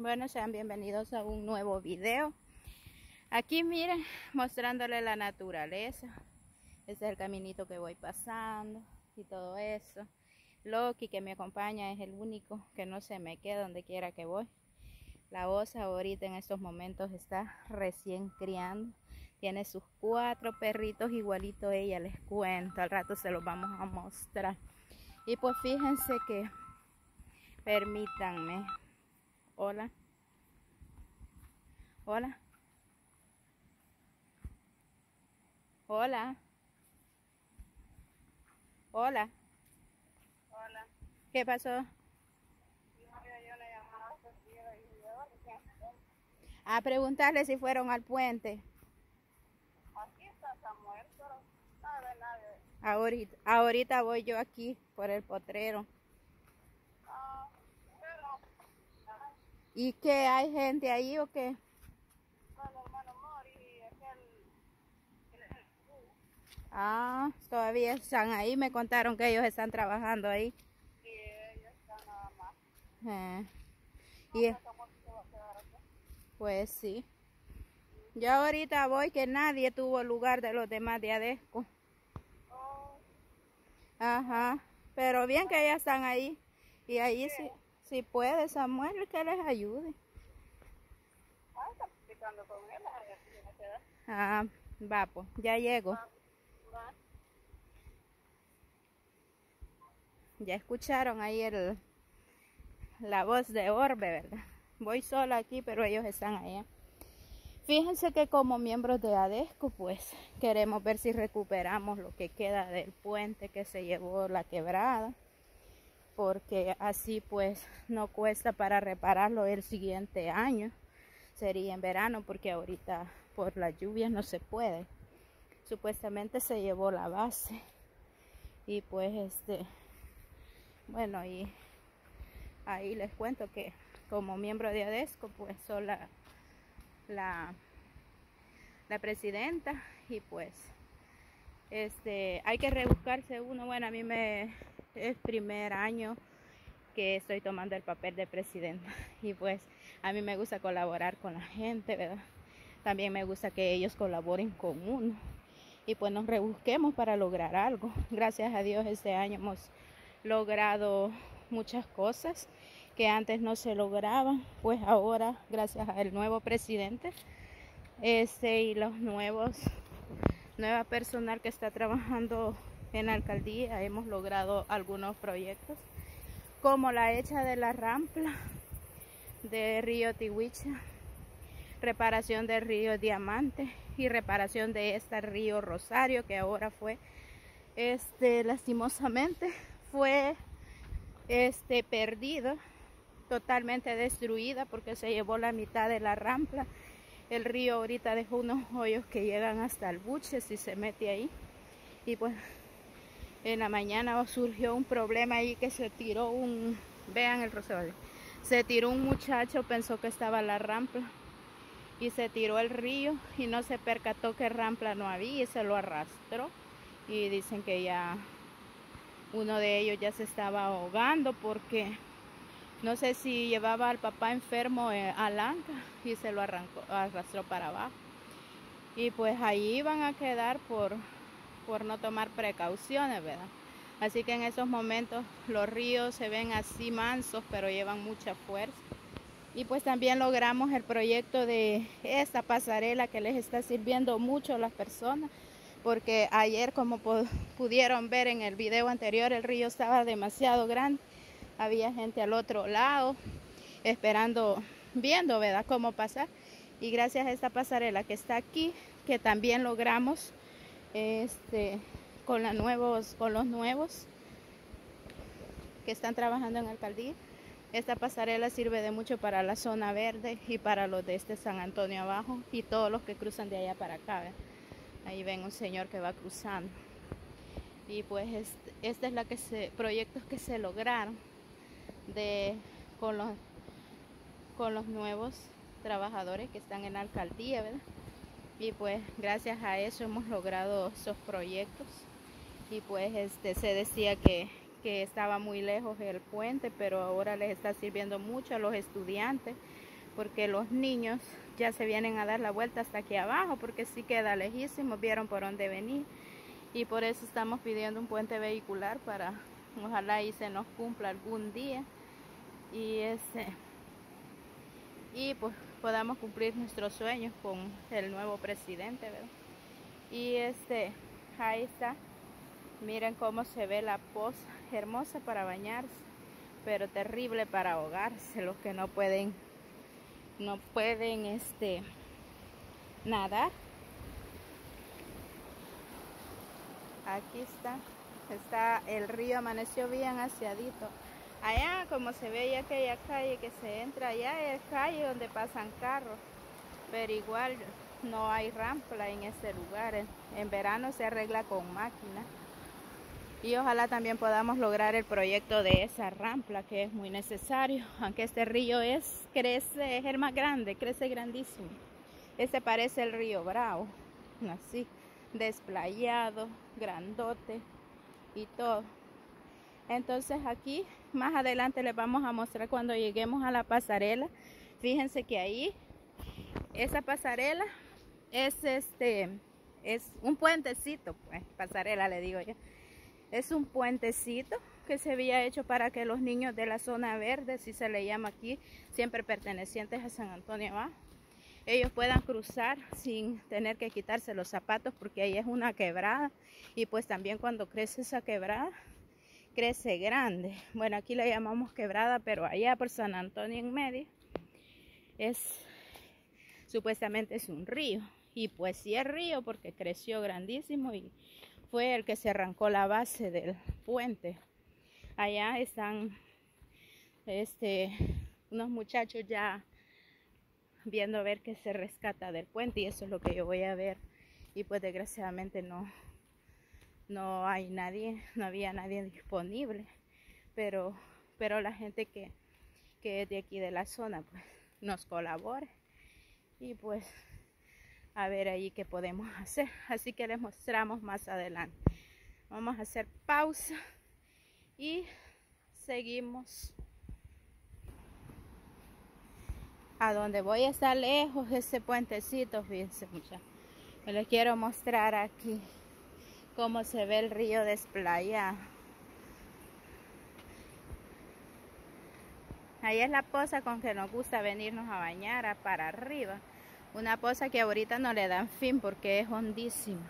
Bueno, sean bienvenidos a un nuevo video. Aquí miren, mostrándole la naturaleza. Este es el caminito que voy pasando y todo eso. Loki que me acompaña es el único que no se me queda donde quiera que voy. La osa ahorita en estos momentos está recién criando. Tiene sus cuatro perritos igualito ella, les cuento. Al rato se los vamos a mostrar. Y pues fíjense que, permítanme, Hola. Hola. Hola. Hola. Hola. ¿Qué pasó? A preguntarle si fueron al puente. Aquí está Samuel, pero. Ahorita, ahorita voy yo aquí por el potrero. ¿Y qué? ¿Hay gente ahí o qué? Bueno, hermano Mori y aquel... Ah, todavía están ahí. Me contaron que ellos están trabajando ahí. Sí, ellos están nada más. Eh, No y, aquí. pues sí. Yo ahorita voy que nadie tuvo lugar de los demás de Adesco. Oh, Ajá. Pero bien que ya están ahí. Y ahí sí, si puede Samuel que les ayude. ah, está con él, si. Ah, va pues, ya llego. Va. Ya escucharon ahí el, la voz de Orbe, ¿verdad? Voy sola aquí, pero ellos están allá. Fíjense que como miembros de ADESCO, pues queremos ver si recuperamos lo que queda del puente que se llevó la quebrada, porque así pues no cuesta para repararlo el siguiente año. Sería en verano, porque ahorita por las lluvias no se puede. Supuestamente se llevó la base y pues este bueno, y ahí les cuento que como miembro de ADESCO, pues soy la, la, la presidenta y pues este hay que rebuscarse uno. Bueno, a mí me es primer año que estoy tomando el papel de presidenta y pues a mí me gusta colaborar con la gente, ¿verdad? También me gusta que ellos colaboren con uno y pues nos rebusquemos para lograr algo. Gracias a Dios este año hemos logrado muchas cosas que antes no se lograban, pues ahora gracias al nuevo presidente este y los nuevos nueva personal que está trabajando en la alcaldía hemos logrado algunos proyectos como la hecha de la rampla de Río Tihuicha, reparación del río Diamante y reparación de este río Rosario que ahora fue este lastimosamente fue este perdido totalmente destruida porque se llevó la mitad de la rampla. El río ahorita dejó unos hoyos que llegan hasta el buche si se mete ahí. Y pues en la mañana surgió un problema ahí que se tiró un vean el rosario se tiró un muchacho pensó que estaba la rampla y se tiró el río y no se percató que rampla no había y se lo arrastró. Y dicen que ya uno de ellos ya se estaba ahogando porque no sé si llevaba al papá enfermo eh, al anca y se lo arrancó, arrastró para abajo. Y pues ahí iban a quedar por, por no tomar precauciones, ¿verdad? Así que en esos momentos los ríos se ven así mansos, pero llevan mucha fuerza. Y pues también logramos el proyecto de esta pasarela que les está sirviendo mucho a las personas porque ayer como pudieron ver en el video anterior el río estaba demasiado grande. Había gente al otro lado esperando viendo verdad cómo pasar. Y gracias a esta pasarela que está aquí que también logramos este con los nuevos que están trabajando en alcaldía esta pasarela sirve de mucho para la zona verde y para los de este San Antonio abajo y todos los que cruzan de allá para acá ¿verdad? Ahí ven un señor que va cruzando y pues este, esta es la que se proyectos que se lograron de con los con los nuevos trabajadores que están en la alcaldía ¿verdad? y pues gracias a eso hemos logrado esos proyectos y pues este se decía que, que estaba muy lejos el puente pero ahora les está sirviendo mucho a los estudiantes porque los niños ya se vienen a dar la vuelta hasta aquí abajo porque sí queda lejísimo, vieron por dónde venir y por eso estamos pidiendo un puente vehicular para ojalá y se nos cumpla algún día y este y pues podamos cumplir nuestros sueños con el nuevo presidente ¿verdad? y este ahí está miren cómo se ve la poza hermosa para bañarse pero terrible para ahogarse los que no pueden no pueden este nadar. Aquí está está el río amaneció bien aseadito. Allá como se ve ya aquella calle que se entra allá es calle donde pasan carros pero igual no hay rampa en este lugar. En verano se arregla con máquina y ojalá también podamos lograr el proyecto de esa rampa que es muy necesario aunque este río es crece es el más grande crece grandísimo. Este parece el río Bravo así desplayado grandote y todo. Entonces aquí más adelante les vamos a mostrar cuando lleguemos a la pasarela. Fíjense que ahí esa pasarela es este es un puentecito pues pasarela le digo yo es un puentecito que se había hecho para que los niños de la zona verde, si se le llama aquí, siempre pertenecientes a San Antonio Abajo, ellos puedan cruzar sin tener que quitarse los zapatos porque ahí es una quebrada. Y pues también cuando crece esa quebrada crece grande. Bueno, aquí la llamamos quebrada, pero allá por San Antonio en medio es supuestamente es un río. Y pues sí es río porque creció grandísimo y fue el que se arrancó la base del puente. Allá están este, unos muchachos ya viendo a ver qué se rescata del puente y eso es lo que yo voy a ver. Y pues desgraciadamente no, no hay nadie, no había nadie disponible. Pero, pero la gente que, que es de aquí de la zona pues nos colabore. Y pues a ver ahí qué podemos hacer. Así que les mostramos más adelante. Vamos a hacer pausa y seguimos. A donde voy a estar lejos ese puentecito, fíjense muchachos. Les quiero mostrar aquí cómo se ve el río desplayado. Ahí es la poza con que nos gusta venirnos a bañar para arriba. Una poza que ahorita no le dan fin porque es hondísima.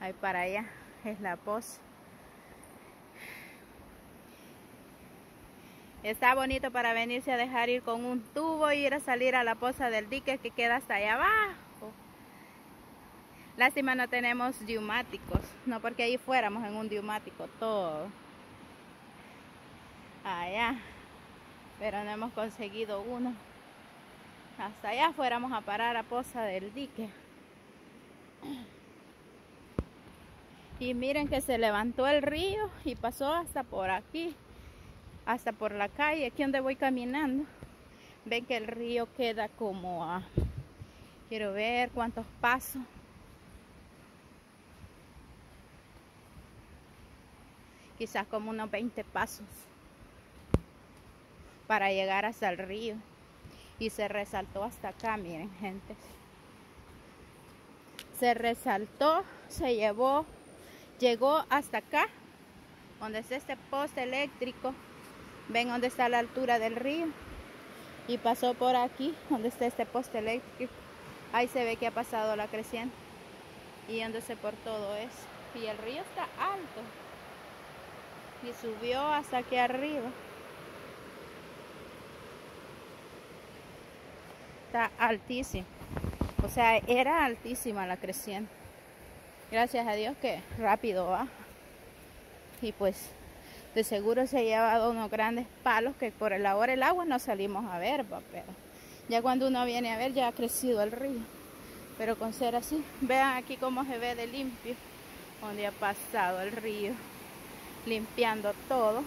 Ahí para allá es la poza. Está bonito para venirse a dejar ir con un tubo y ir a salir a la poza del dique que queda hasta allá abajo. Lástima no tenemos diumáticos, no porque ahí fuéramos en un diumático todo. Allá, pero no hemos conseguido uno hasta allá fuéramos a parar a Poza del Dique. Y miren que se levantó el río y pasó hasta por aquí, hasta por la calle, aquí donde voy caminando. Ven que el río queda como a, quiero ver cuántos pasos. Quizás como unos 20 pasos para llegar hasta el río y se resaltó hasta acá, miren gente. Se resaltó, se llevó, llegó hasta acá, donde está este poste eléctrico. Ven donde está la altura del río. Y pasó por aquí, donde está este poste eléctrico. Ahí se ve que ha pasado la creciente. Y yéndose por todo eso. Y el río está alto. Y subió hasta aquí arriba. Está altísimo. O sea, era altísima la creciente. Gracias a Dios que rápido va. Y pues de seguro se ha llevado unos grandes palos que por el ahora el agua no salimos a ver, pero ya cuando uno viene a ver ya ha crecido el río. Pero con ser así, vean aquí cómo se ve de limpio, donde ha pasado el río, limpiando todo.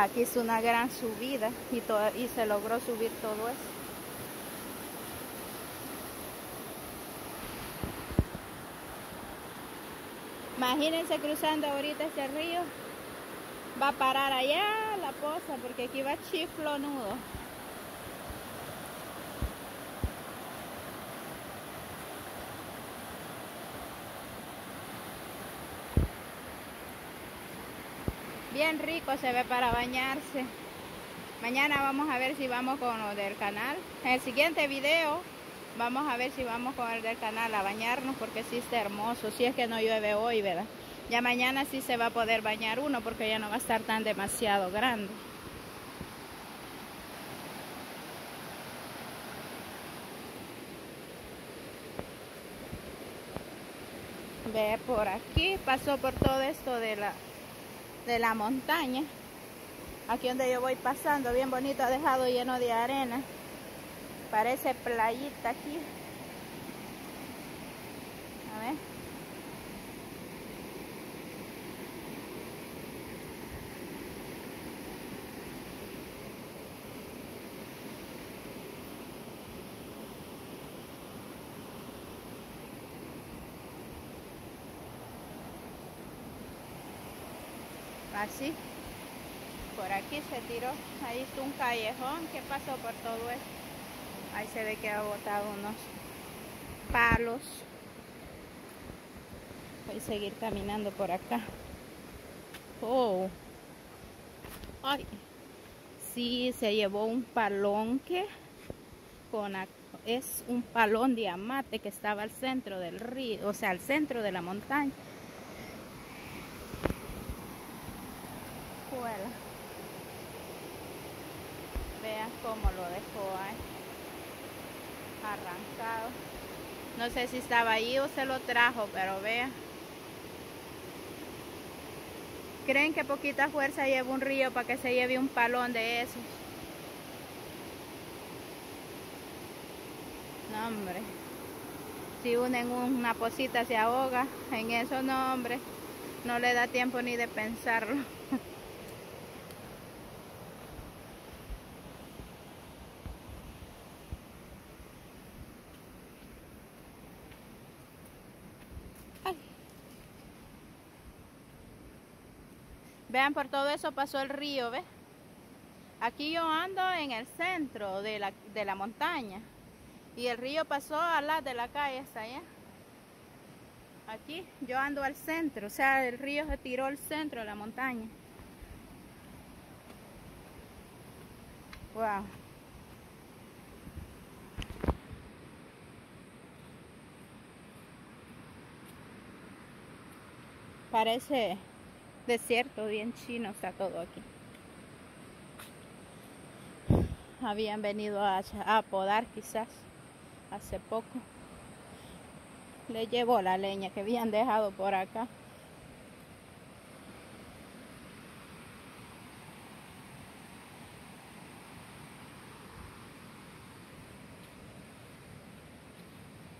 Aquí es una gran subida y, y se logró subir todo eso. Imagínense cruzando ahorita este río. Va a parar allá la mariposa porque aquí va chiflo Bien rico se ve para bañarse. Mañana vamos a ver si vamos con lo del canal. En el siguiente video vamos a ver si vamos con el del canal a bañarnos porque sí está hermoso. Si es que no llueve hoy, ¿verdad? Ya mañana sí se va a poder bañar uno porque ya no va a estar tan demasiado grande. Ve por aquí, pasó por todo esto de la, de la montaña. Aquí donde yo voy pasando, bien bonito, ha dejado lleno de arena. Parece playita aquí. A ver. Así. Por aquí se tiró. Ahí está un callejón que pasó por todo esto. Ahí se ve que ha botado unos palos. Voy a seguir caminando por acá. Oh. Ay. Sí, se llevó un palonque con es un palón de amate que estaba al centro del río, o sea, al centro de la montaña. Bueno. Vean cómo lo dejó ahí. Arrancado. No sé si estaba ahí o se lo trajo, pero vean. ¿Creen que poquita fuerza lleva un río para que se lleve un palón de esos? No, hombre. Si unen una posita se ahoga, en eso no, hombre. No le da tiempo ni de pensarlo. Vean, por todo eso pasó el río, ¿ves? Aquí yo ando en el centro de la, de la montaña. Y el río pasó a la de la calle hasta allá. Aquí yo ando al centro, o sea, el río se tiró al centro de la montaña. Wow. Parece desierto bien chino está todo aquí. Habían venido a, a podar quizás hace poco. Le llevó la leña que habían dejado por acá.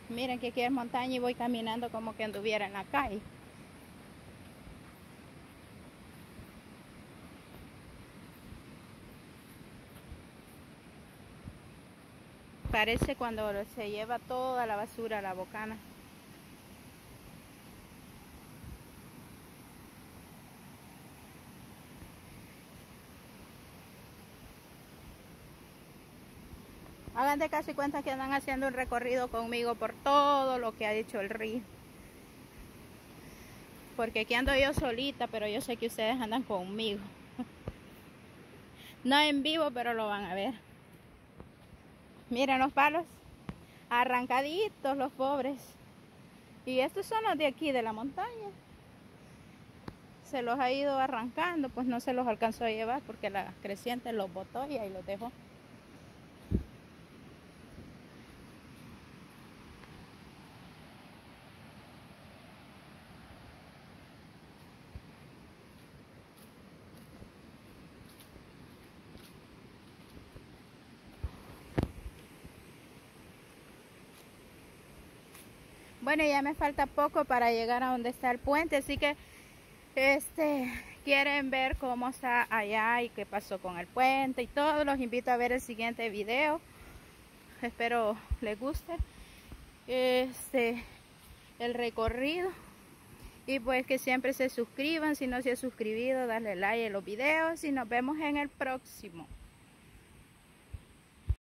Miren que aquí es montaña y voy caminando como que anduviera en la calle. Parece cuando se lleva toda la basura a la bocana. Hagan de casi cuenta que andan haciendo un recorrido conmigo por todo lo que ha dicho el río. Porque aquí ando yo solita, pero yo sé que ustedes andan conmigo. No en vivo, pero lo van a ver. Miren los palos. Arrancaditos los pobres. Y estos son los de aquí, de la montaña. Se los ha ido arrancando, pues no se los alcanzó a llevar porque la creciente los botó y ahí los dejó. Bueno, ya me falta poco para llegar a donde está el puente, así que este quieren ver cómo está allá y qué pasó con el puente y todo, los invito a ver el siguiente video. Espero les guste este el recorrido Y pues que siempre se suscriban, si no se ha suscribido, darle like a los videos y nos vemos en el próximo.